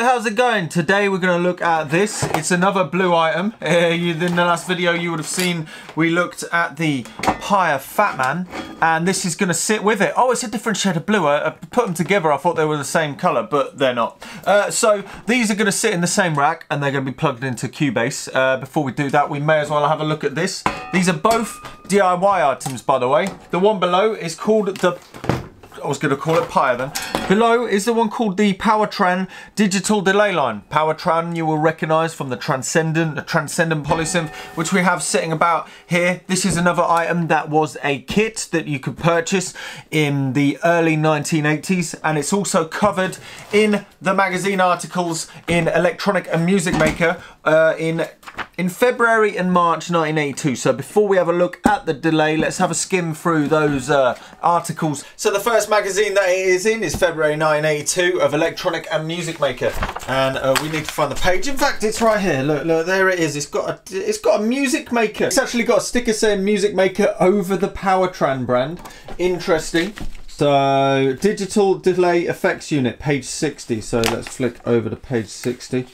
How's it going? Today we're going to look at this. It's another blue item. In the last video you would have seen we looked at the PAiA Fat Man and this is going to sit with it. Oh, it's a different shade of blue. I, I, put them together, I thought they were the same colour, but they're not. Uh, so these are going to sit in the same rack and they're going to be plugged into Cubase. Uh, before we do that, we may as well have a look at this. These are both DIY items, by the way. The one below is called the I was going to call it PAiA then. Below is the one called the Powertran Digital Delay Line. Powertran you will recognise from the Transcendent, the Transcendent Polysynth, which we have sitting about here. This is another item that was a kit that you could purchase in the early 1980s and it's also covered in the magazine articles in Electronic and Music Maker uh, in in February and March 1982. So before we have a look at the delay, let's have a skim through those uh, articles. So the first magazine that it is in is February 1982 of Electronic and Music Maker. And uh, we need to find the page. In fact, it's right here. Look, look, there it is. It's got a, it's got a Music Maker. It's actually got a sticker saying Music Maker over the Powertran brand. Interesting. So, digital delay effects unit, page 60. So let's flick over to page 60.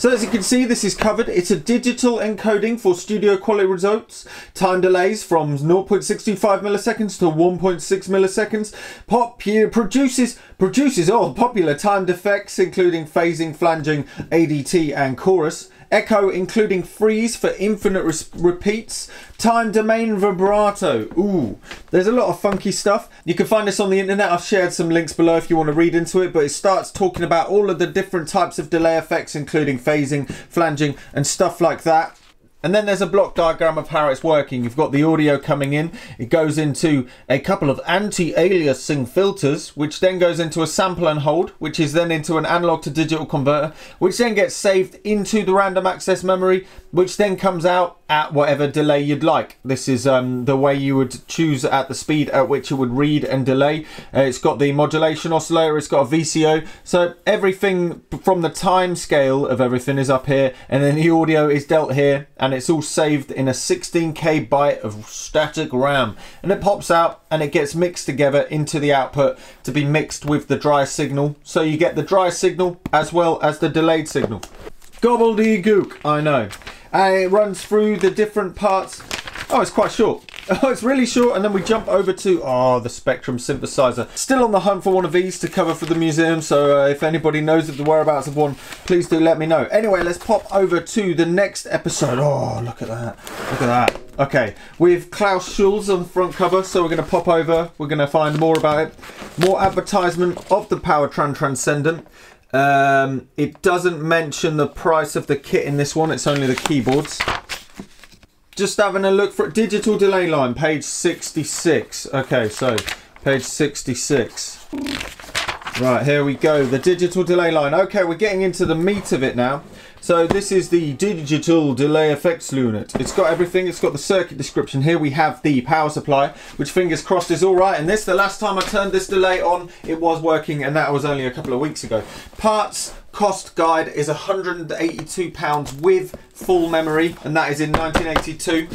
So as you can see, this is covered. It's a digital encoding for studio quality results. Time delays from 0.65 milliseconds to 1.6 milliseconds. Pop produces produces all popular timed effects, including phasing, flanging, ADT, and chorus. Echo including freeze for infinite repeats. Time domain vibrato. Ooh, there's a lot of funky stuff. You can find this on the internet. I've shared some links below if you want to read into it, but it starts talking about all of the different types of delay effects, including phasing, flanging, and stuff like that. And then there's a block diagram of how it's working. You've got the audio coming in. It goes into a couple of anti-aliasing filters, which then goes into a sample and hold, which is then into an analog to digital converter, which then gets saved into the random access memory, which then comes out at whatever delay you'd like. This is um, the way you would choose at the speed at which it would read and delay. Uh, it's got the modulation oscillator, it's got a VCO. So everything from the time scale of everything is up here, and then the audio is dealt here, and it's all saved in a 16k byte of static RAM. And it pops out and it gets mixed together into the output to be mixed with the dry signal. So you get the dry signal as well as the delayed signal. Gobbledygook, I know and it runs through the different parts. Oh, it's quite short. Oh, it's really short, and then we jump over to oh the Spectrum synthesizer. Still on the hunt for one of these to cover for the museum. So uh, if anybody knows of the whereabouts of one, please do let me know. Anyway, let's pop over to the next episode. Oh, look at that! Look at that. Okay, with Klaus Schulze on the front cover, so we're going to pop over. We're going to find more about it. More advertisement of the Powertran Transcendent. Um, it doesn't mention the price of the kit in this one, it's only the keyboards. Just having a look for digital delay line, page 66. Okay, so page 66. Right, here we go, the digital delay line. Okay, we're getting into the meat of it now. So this is the digital delay effects unit. It's got everything. It's got the circuit description. Here we have the power supply, which fingers crossed is all right. And this, the last time I turned this delay on, it was working, and that was only a couple of weeks ago. Parts cost guide is 182 pounds with full memory, and that is in 1982.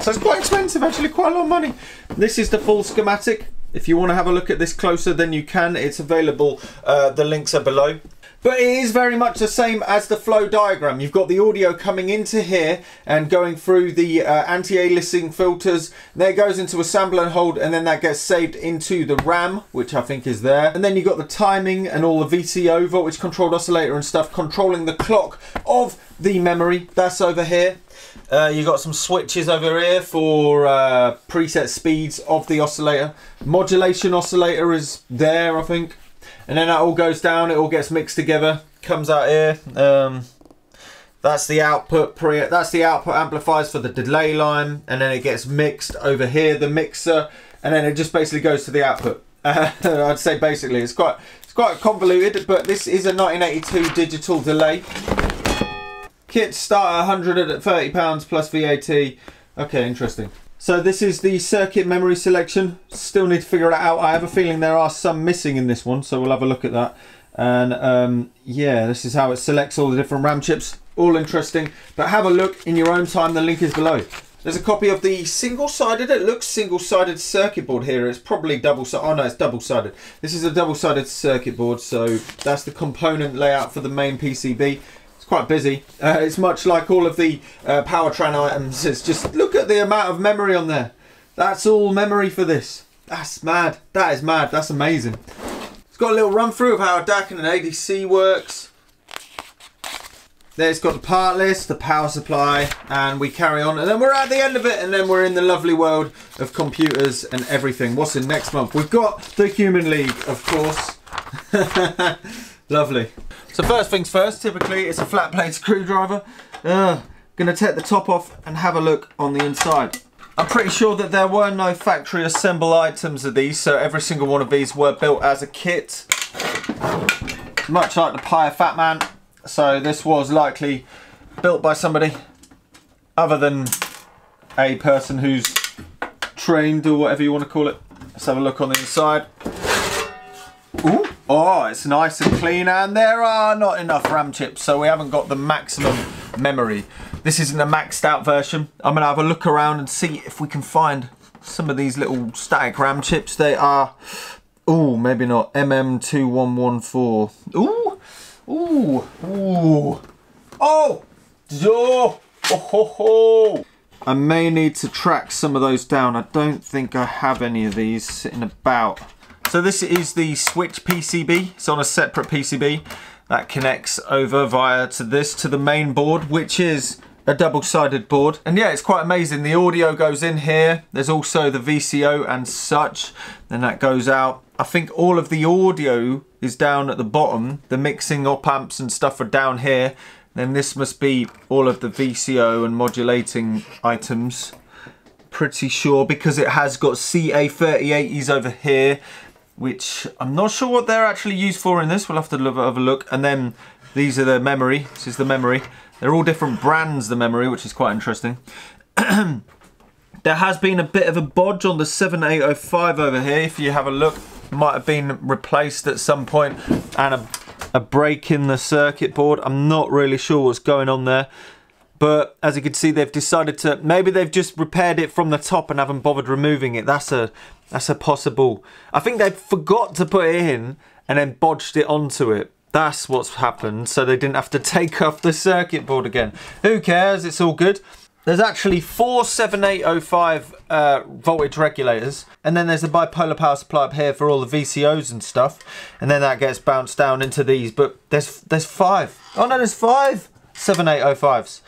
So it's quite expensive, actually, quite a lot of money. This is the full schematic. If you want to have a look at this closer, then you can. It's available. Uh, the links are below. But it is very much the same as the flow diagram. You've got the audio coming into here and going through the uh, anti-aliasing filters. There goes into a sample and hold and then that gets saved into the RAM, which I think is there. And then you've got the timing and all the VC over, voltage controlled oscillator and stuff, controlling the clock of the memory. That's over here. Uh, you've got some switches over here for uh, preset speeds of the oscillator. Modulation oscillator is there, I think and then that all goes down it all gets mixed together comes out here um, that's the output pre that's the output amplifiers for the delay line and then it gets mixed over here the mixer and then it just basically goes to the output. Uh, I'd say basically it's quite it's quite convoluted but this is a 1982 digital delay. Kits start at 130 pounds plus VAT okay interesting so this is the circuit memory selection. Still need to figure it out. I have a feeling there are some missing in this one, so we'll have a look at that. And um, yeah, this is how it selects all the different RAM chips. All interesting. But have a look in your own time. The link is below. There's a copy of the single-sided, it looks single-sided circuit board here. It's probably double-sided, oh no, it's double-sided. This is a double-sided circuit board, so that's the component layout for the main PCB. It's quite busy. Uh, it's much like all of the uh, Powertran items. It's just, look at the amount of memory on there. That's all memory for this. That's mad. That is mad. That's amazing. It's got a little run through of how a DAC and an ADC works. There it's got the part list, the power supply, and we carry on. And then we're at the end of it, and then we're in the lovely world of computers and everything. What's in next month? We've got the Human League, of course. lovely. So first things first, typically it's a flat blade screwdriver. Uh, gonna take the top off and have a look on the inside. I'm pretty sure that there were no factory assemble items of these, so every single one of these were built as a kit. Much like the PAiA Fat Man, so this was likely built by somebody other than a person who's trained or whatever you want to call it. Let's have a look on the inside. Ooh. Oh, it's nice and clean and there are not enough RAM chips so we haven't got the maximum memory. This isn't a maxed out version. I'm to have a look around and see if we can find some of these little static RAM chips. They are, oh, maybe not, MM2114. Ooh, Ooh, ooh. Oh! Oh! Oh ho ho! I may need to track some of those down. I don't think I have any of these sitting about. So this is the switch PCB. It's on a separate PCB that connects over via to this to the main board, which is a double-sided board. And yeah, it's quite amazing. The audio goes in here. There's also the VCO and such. Then that goes out. I think all of the audio is down at the bottom. The mixing op amps and stuff are down here. Then this must be all of the VCO and modulating items. Pretty sure because it has got CA3080s over here, which I'm not sure what they're actually used for in this. We'll have to have a look. And then these are the memory. This is the memory. They're all different brands, the memory, which is quite interesting. there has been a bit of a bodge on the 7805 over here. If you have a look, might have been replaced at some point and a, a break in the circuit board. I'm not really sure what's going on there. But as you can see, they've decided to, maybe they've just repaired it from the top and haven't bothered removing it. That's a, that's a possible. I think they forgot to put it in and then bodged it onto it. That's what's happened. So they didn't have to take off the circuit board again. Who cares? It's all good. There's actually four 7805 uh, voltage regulators, and then there's a bipolar power supply up here for all the VCOs and stuff, and then that gets bounced down into these. But there's there's five. Oh no, there's five 7805s.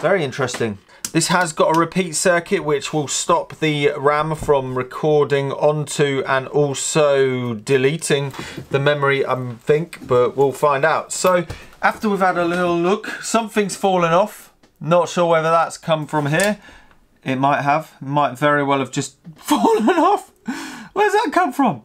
Very interesting. This has got a repeat circuit which will stop the RAM from recording onto and also deleting the memory, I think, but we'll find out. So after we've had a little look, something's fallen off not sure whether that's come from here. It might have. Might very well have just fallen off. Where's that come from?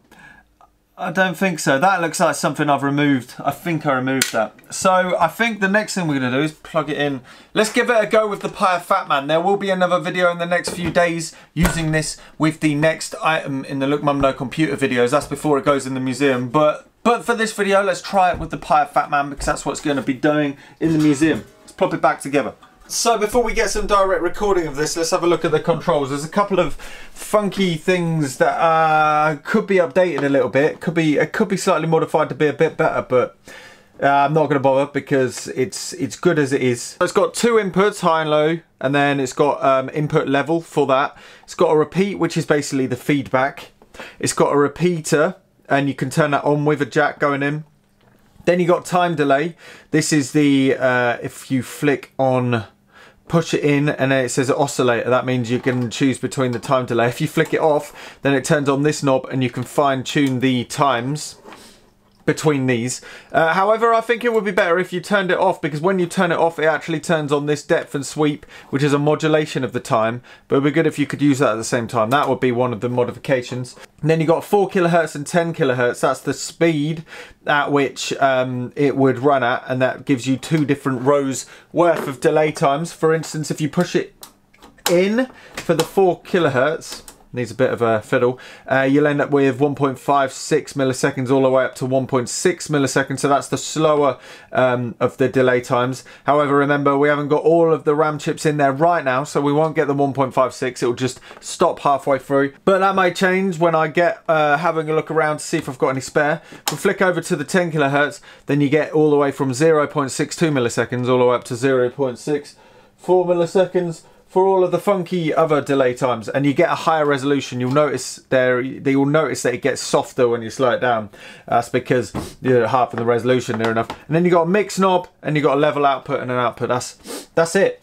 I don't think so. That looks like something I've removed. I think I removed that. So I think the next thing we're going to do is plug it in. Let's give it a go with the PAiA Fat Man. There will be another video in the next few days using this with the next item in the Look Mum No Computer videos. That's before it goes in the museum. But but for this video, let's try it with the PAiA Fat Man because that's what's going to be doing in the museum. Let's plop it back together. So before we get some direct recording of this, let's have a look at the controls. There's a couple of funky things that uh, could be updated a little bit. Could be it could be slightly modified to be a bit better, but uh, I'm not going to bother because it's it's good as it is. It's got two inputs, high and low, and then it's got um, input level for that. It's got a repeat, which is basically the feedback. It's got a repeater, and you can turn that on with a jack going in. Then you got time delay. This is the uh, if you flick on push it in and then it says oscillator that means you can choose between the time delay. If you flick it off then it turns on this knob and you can fine tune the times between these. Uh, however, I think it would be better if you turned it off because when you turn it off, it actually turns on this depth and sweep, which is a modulation of the time. But it would be good if you could use that at the same time. That would be one of the modifications. And then you got 4 kilohertz and 10 kilohertz. That's the speed at which um, it would run at, and that gives you two different rows worth of delay times. For instance, if you push it in for the 4 kilohertz, needs a bit of a fiddle. Uh, you'll end up with 1.56 milliseconds all the way up to 1.6 milliseconds. So that's the slower um, of the delay times. However, remember we haven't got all of the RAM chips in there right now, so we won't get the 1.56. It will just stop halfway through. But that may change when I get uh, having a look around to see if I've got any spare. If we flick over to the 10 kilohertz, then you get all the way from 0.62 milliseconds all the way up to 0.64 milliseconds for all of the funky other delay times and you get a higher resolution you'll notice there they will notice that it gets softer when you slow it down. That's because you're half of the resolution near enough. And then you got a mix knob and you got a level output and an output. That's that's it.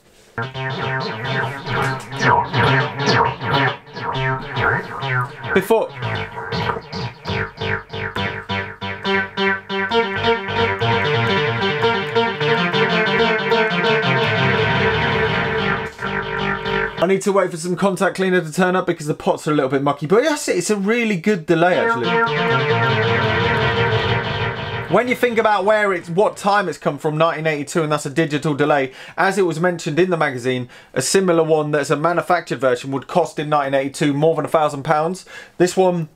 Before to wait for some contact cleaner to turn up because the pots are a little bit mucky. But yes, it's a really good delay actually. When you think about where it's, what time it's come from, 1982, and that's a digital delay, as it was mentioned in the magazine, a similar one that's a manufactured version would cost in 1982 more than a thousand pounds. This one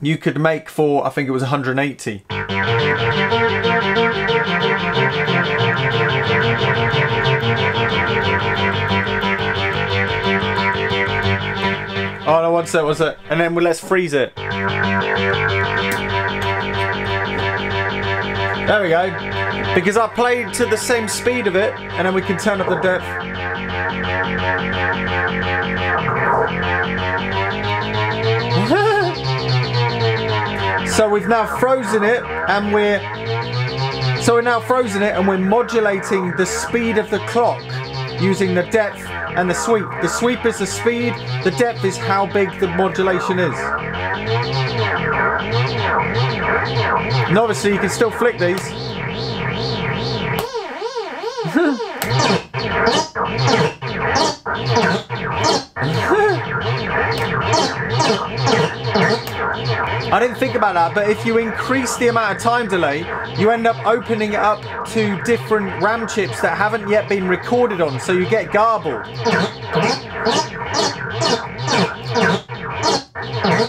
you could make for, I think it was 180. Oh no, one sec, one sec. And then let's freeze it. There we go. Because I played to the same speed of it, and then we can turn up the depth. so we've now frozen it, and we're... So we're now frozen it, and we're modulating the speed of the clock using the depth and the sweep. The sweep is the speed, the depth is how big the modulation is. And obviously you can still flick these. I didn't think about that, but if you increase the amount of time delay, you end up opening it up to different RAM chips that haven't yet been recorded on, so you get garble.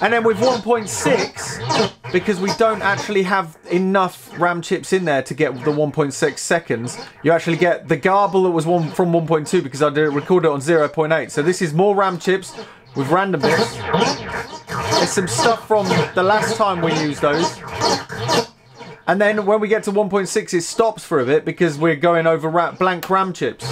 And then with 1.6, because we don't actually have enough RAM chips in there to get the 1.6 seconds, you actually get the garble that was one from 1.2 because I did record it on 0.8. So this is more RAM chips with random bits. There's some stuff from the last time we used those. And then when we get to 1.6 it stops for a bit because we're going over blank RAM chips.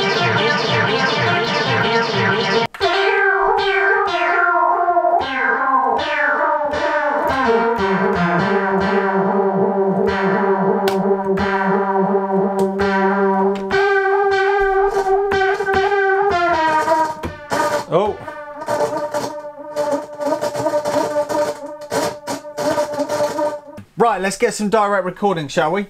Oh. Right, let's get some direct recording, shall we?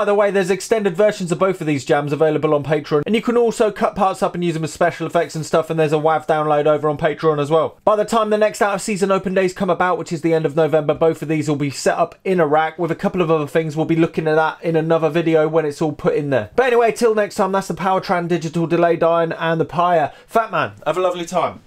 By the way, there's extended versions of both of these jams available on Patreon, and you can also cut parts up and use them as special effects and stuff, and there's a WAV download over on Patreon as well. By the time the next out of season open days come about, which is the end of November, both of these will be set up in a rack with a couple of other things. We'll be looking at that in another video when it's all put in there. But anyway, till next time, that's the Powertran Digital Delay Dyne and the PAiA. Fat Man, have a lovely time.